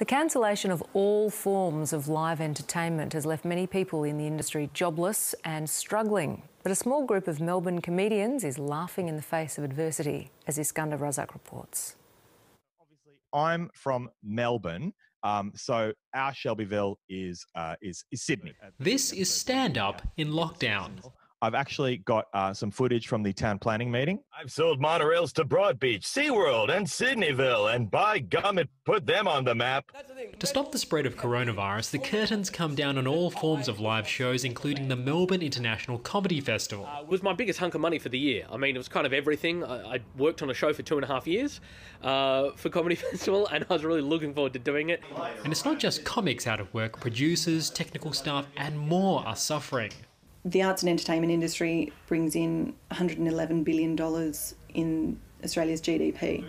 The cancellation of all forms of live entertainment has left many people in the industry jobless and struggling. But a small group of Melbourne comedians is laughing in the face of adversity, as Iskhandar Razak reports. Obviously, I'm from Melbourne, um, so our Shelbyville is uh, is, is Sydney. This is stand up in lockdown. I've actually got uh, some footage from the town planning meeting. I've sold monorails to Broadbeach, SeaWorld, and Sydneyville, and by gum, it put them on the map. To stop the spread of coronavirus, the curtains come down on all forms of live shows, including the Melbourne International Comedy Festival. It was my biggest hunk of money for the year. I mean, it was kind of everything. I, I worked on a show for two and a half years uh, for Comedy Festival, and I was really looking forward to doing it. And it's not just comics out of work, producers, technical staff, and more are suffering. The arts and entertainment industry brings in $111 billion in Australia's GDP.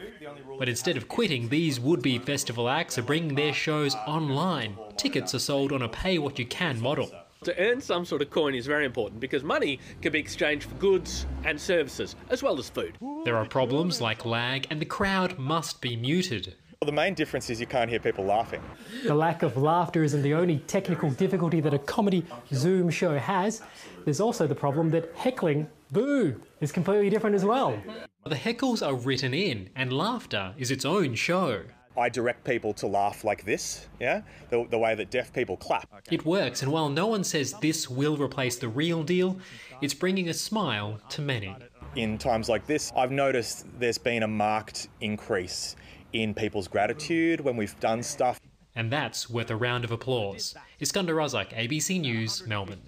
But instead of quitting, these would be festival acts are bringing their shows online. Tickets are sold on a pay what you can model. To earn some sort of coin is very important because money can be exchanged for goods and services, as well as food. There are problems like lag, and the crowd must be muted. Well, the main difference is you can't hear people laughing. The lack of laughter isn't the only technical difficulty that a comedy Zoom show has. There's also the problem that heckling, boo, is completely different as well. The heckles are written in, and laughter is its own show. I direct people to laugh like this, yeah? The, the way that deaf people clap. It works, and while no one says this will replace the real deal, it's bringing a smile to many. In times like this, I've noticed there's been a marked increase in people's gratitude when we've done stuff. And that's worth a round of applause. Iskhandar Razak, ABC News, Melbourne.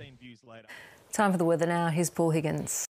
Time for the weather now. Here's Paul Higgins.